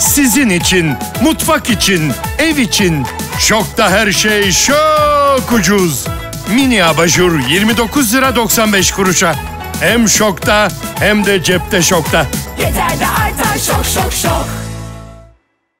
Sizin için, mutfak için, ev için. Şokta her şey şok ucuz. Mini abajur 29 lira 95 kuruşa. Hem şokta hem de cepte şokta. Yeter de